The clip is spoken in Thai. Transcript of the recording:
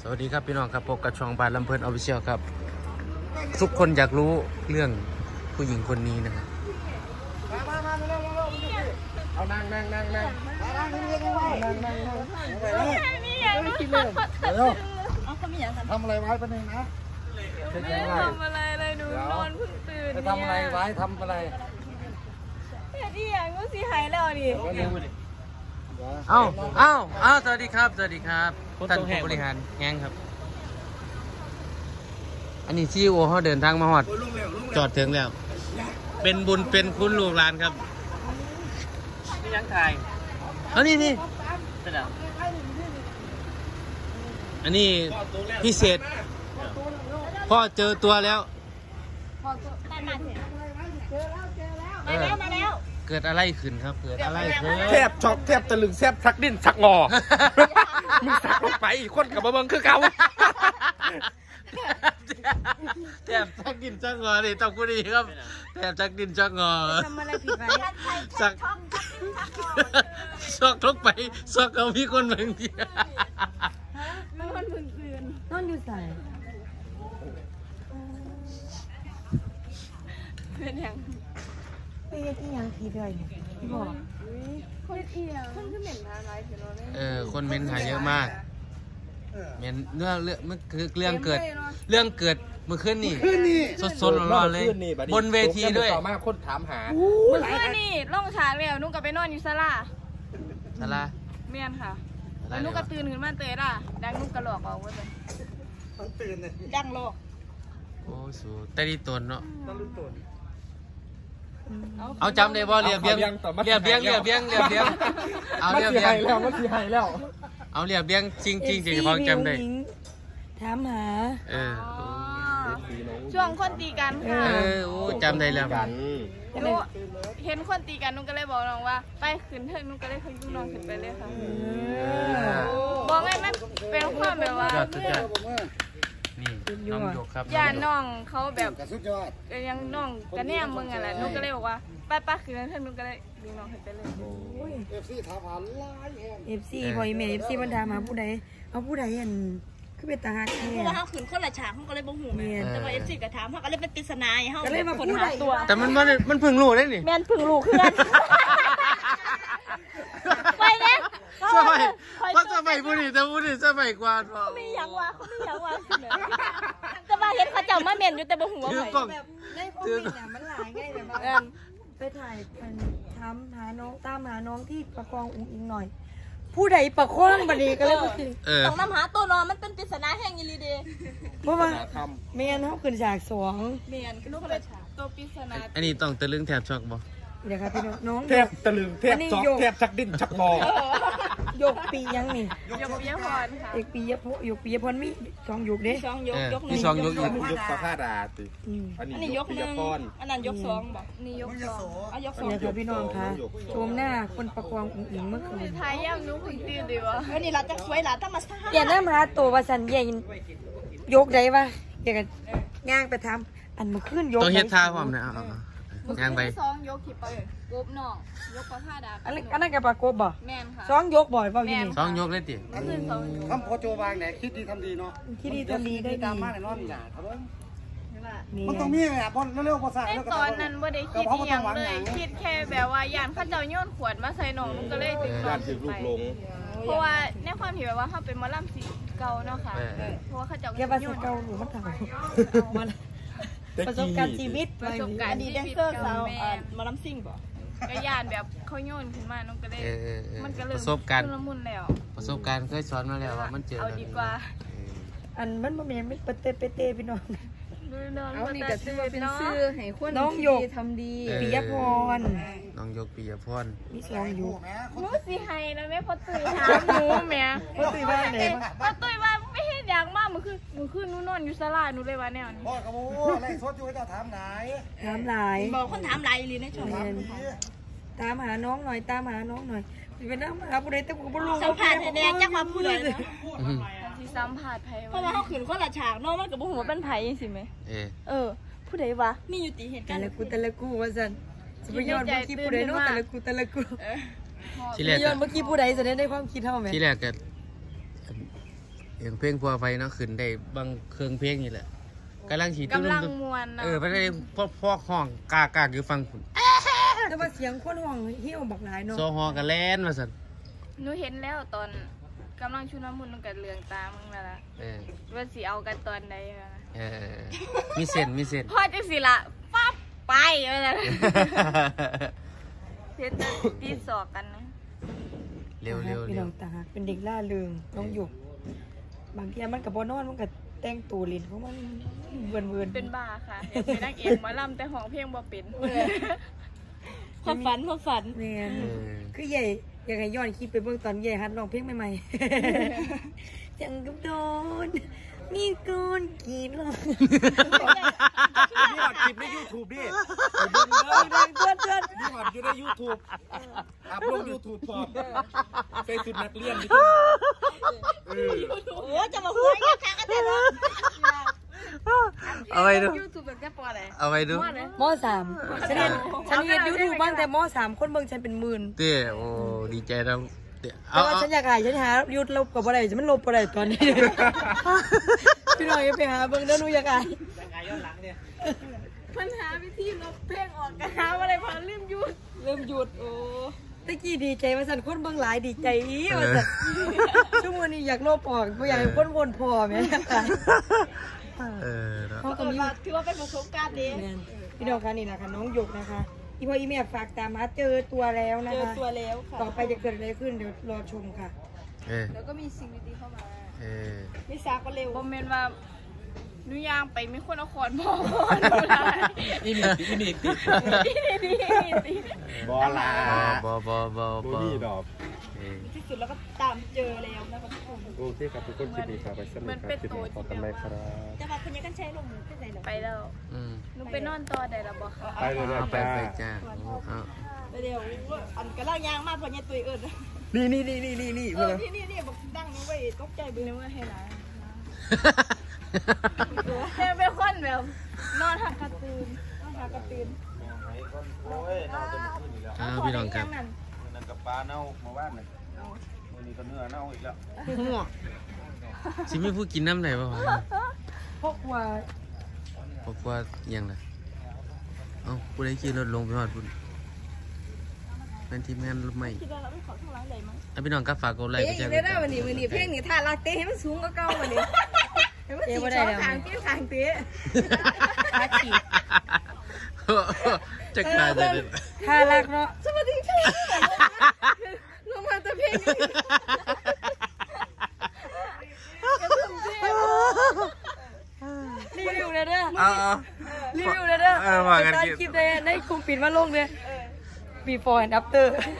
สวัสดีครับพี่น้องครับพบกับช่องบานลำเพลินออฟฟิเชียลครับ ทุกคนอยากรู้เรื่องผู้หญิงคนนี้นะครับเอานั่งนั่งนั่งนั่งนี่ยังไม่กินเลยเดี๋ยวเอาเขามีอย่างกันทำอะไรไว้ปะเนี่ยนะเช็คไม่ยังได้ไงทำอะไรเลยหนูนอนเพิ่งตื่นจะทำอะไรไว้ทำอะไรเฮ็ดอีหยังกูสิหายแล้วดิก็รู้ดิ เอ้าเอ้าเอ้าสวัสดีครับ สวัสดีครับท่านผู้บริหารแงงครับ อันนี้ซีโอเขาเดินทางมาหอด จอดถึงแล้ว เป็นบุญเป็นคุณลูกหลานครับนี่ยังไทยเอานี่นี่ใช่ไหมอันนี้พิเศษ พ่อเจอตัวแล้วมามาเถอะเอมาอแล้ว มาแล้ว เกิดอะไรขึ้นครับ เกิดอะไรขึ้นแทบช็อกแทบตะลึงแทบชักดิ้นชักงอ มึงสักลงไปอีกคนกับมาเบิงคือเก่าแถบจักดินจักงอนี่ต้องพูดดีครับแถบจักดินจักงอทำอะไรผิดไหมสักซอกทุกไปซอกเขามีคนบางทีนอนเพิ่งตื่นนอนอยู่ใส่เป็นหยังไปเฮ็ดอีหยังผิดเลยเนี่ยพี่บอกคนอีหยังคนคือเหม็นทาร้ายถึงเราเลยเออคนเม้นหาเยอะมาก เม้นเรื่องเรื่องมันคือเรื่องเกิด เรื่องเกิดเมื่อคืนนี่สดสดๆร้อนๆเลย บนเวทีด้วย ต่อมาคนถามหาเมื่อนี่ล่องฉากแล้วหนุก็ไปนอนอยู่ศาลาสาราเมียนค่ะอะไรแล้วหนุเนี่ก็ยตื่นขึ้นมาเตยล่ะดังหนุกระหลอกเอาไว้เลยดังโลกโอ้สูแต่ดีตนเนาะเอา เอาจำได้บ่เรียบเบียงเรียบเบียงเรียบเบียงเรียบเบียงเอามันเรียบสีเบียไห้งแล้วมันสีไห้แล้ว เอาเรียบเบียงจริงจริงจริงพอจำได้หญิงถามหาเอออ๋อช่วงคนตีกันค่ะเออโอ้จำได้แล้วกันหนูเห็นคนตีกันหนุก็เลยบอกน้องว่า ไปขึ้นเถอะหนุก็เลยพยุงน้องขึ้นไปเลยค่ะบอกไงมันเป็นความแบบว่ายอด สุดยอดนี่น้องหยกครับย่าน้องเขาแบบสุดยอดก็ยังน้องกันแน่มึงอะไรหนุก็เลยบอกว่าไปไปขึ้นเถอะหนุก็เลยดึงน้องขึ้นไปเลยเอฟซีถามหาลายแห่งเอฟซีพอยแม่เอฟซีมันถามหาผู้ใดเอาผู้ใดอันคือเป็นตาหักแท้เพราะว่าเขาขืนคนละฉากเขาก็เลยบ่หูแม่นแต่ว่าเอฟซีก็ถามเขาก็เลยเป็นปริศนาให้เขาก็เลยมาคนพูดหาได้ตัว แต่มันมันมันเพิ่งรู้ได้นี่แม่นพึ่งลูกเพื่อนไปเนี่ยสมัย เพราะสมัยบุรีแต่บุรีสมัยกว่าเนาะมีอย่างว่าเขามีอย่างว่าสิเนี่ยแต่ว่าเห็นเขาเจ้ามาเมียนอยู่แต่บ่หัวาถือไหกล้องแบบได้คอมเมนต์น่ะมันหลายไงแบบว่าเอิ่มไปถ่ายมันถามหาน้องตามหาน้องที่ประคองอุ้งอิงหน่อย ผู้ใดประคองบัดนี้ก็เลยบ่ถึงเออต้องนำหาตัวนอนมันเป็นปริศนาแห่งอีหลีเดเพราะว่าทแม่นเฮาขึ้นฉากสองเมียนก็ลูลูกกกคระนละฉากตัวปริศนาอันนี้ต้องตะลึงแถบช็อกบ่เดี๋ยวครับพี่น้องน้องำแทบตะลึงแทบช็อกแทบชักดิ้นชักงอ ยกปียังนี่ยกเบี้ยพรค่ะเอกปียพยกปียพรมีสองยกเด้สองยกเออยกหนึ่มีงสองยกอีกยกประพาดาติอืมอันนี้อันนี้ยยกกปิหนึ่ยงพรอันนั้นยกสองบอกนี่ยกสองเอายกสองเนี่ยค่ะพี่น้องค่ะชมหน้าคนประคองอุ้งอิงเมื่อคืนท้ายย่ำนุ้งคุณตื่นดีวะอันนี้เราจะสวยหลาธรรมชาติอย่าน้ำหาตัวว่าสันใหญ่ยกได้ปะเดี๋ยวกันย่างไปทำอันเมื่อคืนยกต้องเฮ็ดได้ท่าพร้อมนะ เอาเอาเอาย่างไปสองยกขีไปกบน้องยกประท่าดาอันนั้นอันนั้นกับปลากบบ่แม่นค่ะสองยกบ่อยเปล่าอยู่นี่สองยกเลยติก็คือสองยกทำพอโจวางไหนคิดดีทำดีเนาะคิดดีทำดีได้ตามดีมาแน่นอนอย่าครับนี่มันต้องมีอะพอเร็วๆพอสั่งในแล้วก็ตอนนั้นบ่ได้คิดอีหยังเลยคิดแค่แบบว่าย่านเขาเจ้าโยนขวดมาใส่น้องนุ้งก็เลยดึงน้องขึ้นไปเพราะว่าในความที่แบบว่าเขาเป็นหมอลำสีเก่าเนาะค่ะเพราะว่าเขาเจ้าแกก็ว่าโยสินเก่าหรือมันเก่ามัน ประสบการณ์ชีวิตประสบการอณ์ดีชีตแดนวิตเซอร์สาวแม่อ่าหมาลำซิ่งบอกก็ย่านแบบเขาโยนขึ้นมานุ้งก็เลยเออเออเออมันก็เลยประสบการณ์ชุลมุนแล้วประสบการณ์เคยสอนมาแล้วว่ามันเจอเอาแบบดีนี้กว่าอันมันบ่แม่นมันเปเตเปเตพี่น้องเอานี่ก็ถือว่าเป็นชื่อให้คนน้องหยกทำดีเออปิยพรน้องยกปิยพรมีสองยกหนูสิให้นะแม่พอตื่นถามหนูแม่พ่อตุ้ยว่าไหนพอตื่นว่าไม่เห็นอยากมากมือคือมือคือหนูนอนอยู่ศาลาหนูเลยว่าแนวนี้พ่อกับโอ้ไล่สดอยู่ให้เจ้าถามไหนถามหลายบอกคนถามหลายอีหลีในช่องแม่นตามหาน้องหน่อยตามหาน้องหน่อยสิเป็นน้ำหาผู้ใดแต่กูก็บ่รู้สัมผัสให้แน่จักว่าผู้ใดนะอื้อหือสิสัมผัสไผเพราะว่าเขาขืนคนละฉากเนาะมันก็บ่หูว่าเป็นไผจังซี่แหมเออเออ ผู้ใดวะมีอยู่ติเหตุแต่การณ์ละกูแต่ละกูว่าซั่นสิไปย้อนเมื่อกี้ผู้ใดเนาะแต่ละกูแต่ละกูที่สิแรไปกย้อก็นเมื่อกี้ผู้ใดแสดงได้ความคิดเฮาแม่ที่แรกก็ เสียงเพลงพัวไฟเนาะขึ้นได้บางเครื่องเพลงนี่แหละกำลังฉีดกำลังมวนเนาะเออไปได้พวกพวกห้องกากากอยู่ฟังคุณแต่ว่าเสียงคนห้องเฮี้ยวบักหลายเนาะโซฮอกันแล่นมาสันหนูเห็นแล้วตอนกำลังชุนมุนต์กับเรืองตามึงนั่นล่ะเออว่าสิเอากันตอนใดอะนะเออมีเส้นมีเส้นพ่อจังสิละปั๊บไปว่าซั่นเฮ็ดแต่ตีศอกกันนะเร็วเร็วพี่เร็น้วองตาหักเป็นเด็กล่าเริงน้องหยก บางทีมันกับบ่นอนมันก็แต่งตัวเล่นของมันเวินเวินๆเป็นบ้าค่ะอยากเป็นนักเอกหมาลำแต่ห้องเพลงบ่เป็นความฝันความฝันแม่นเออคือใหญ่อยากให้ย้อนคลิปไปเบิ่งตอนใหญ่ฮัดร้องเพลงใหม่ๆจังกับโดนมีก้อนกี่ลมนี่หอดคลิปใน YouTube ดิไปเบิ่งเด้อเดินเพื่อนเพื่อนนี่หอดอยู่ใน YouTube อัพลง YouTube พร้อมใส่ชุดนักเรียนนี่เออ โอ้จะมาหัวยังคักกันแต่ละเอาไปดูยูทูบแบบแค่ปออะไรเอาไปดูมสามฉันเห็นฉันเห็นยูทูบบ้างแต่มสามคนเบิ่งฉันเป็นหมื่นเต้โอ้ดีใจนะเต้แต่เอาว่าเอาฉันอยากหายฉันหายูทูบกับอะไรจะมันลบอะไรตอนนี้พี่น้องอย่าไปหาเบิ่งเด้อหนูอยากหายปัญหาวิธีลบเพลงออกกันหาอะไรพอลืมหยุดเริ่มหยุดโอ้ ตะกี้ดีใจว่าสันคนเบิ่งหลายดีใจอีว่าสันชั่วโมงนี้อยากลบออกบ่อยากให้คนวนพอแม่เออเนาะเขาก็มีถือว่าเป็นประสบการณ์ดีแม่นพี่น้องคะนี่นะคะน้องหยกนะคะอีพ่ออีแม่ฝากตามหาเจอตัวแล้วนะเจอคะตัวแล้วค่ะต่อไปจะเกิดอะไรขึ้นเดี๋ยวรอชมค่ะเออแล้วก็มีสิ่งดีๆเข้ามาเออมิซาก็เร็วบอมเมนว่าห นูย่างไปไม่ควรเอาคอนบอกว่าหนูได้อีนี่อีนี่ติดีดีบอลาบอบอบอบอบ่มีดอกเออที่สุดแล้วก็ตามเจอแล้วนะคะทุกคนโอเคครับทุกคนคลิปนี้ฝากไว้สำหรับครับคลิปนี้ขอกันไหมครับจะมาคนยังกันใช้ลงมือเป็นไรหรอไปแล้วอืมหนูไปนอนต่อได้แล้วบอกค่ะไปเลยนะเอาไปจ้าไปจ้าเอาไปเดี๋ยวอันกระล่างยางมากพอเนี่ยตุยเอิญนี่นี่นี่นี่นี่นี่เอเพื่ออนนี่นี่นี่บอกดังนี่ไว้ตกใจไปนึกว่าให้ร้าน แค่เป็นคนแบบ นอนหักกระตือนนอนหักกระตือนเอาพี่น้องครับนั่นกับปลาเน่ามาว่านน่ะวันนี้ก็เนื้อเน่าอีกแล้วสิไม่พูดกินน้ำไหนบ่วะเพราะว่าบอกว่าอิหยังล่ะเอ้าผู้ใดขี่รถลงไปหอดพุ่นเป็นทีมงานรถใหม่คิดว่าเราไม่ขอข้างหลังใหญ่มั้งเอาพี่น้องก็ฝากกดไลค์กดแชร์กดติดตามวันนี้วันนี้เพลงนี้ท่ารักเต้ให้มันสูงกว่าเก่าวันนี้ เต้บ่ได้แล้วทางที่ทางเตี้ยจักตายจะเด็ดท่ารักเนาะสวัสดีค่ะลงมาแต่เพลงนี้รีวิวเลยเด้อเอาเอารีวิวเลยเด้อเออว่ากันไปตามกินคลิปเลยในกลุ่มปิดมาลงเลย before and after มือนี้ค่ะ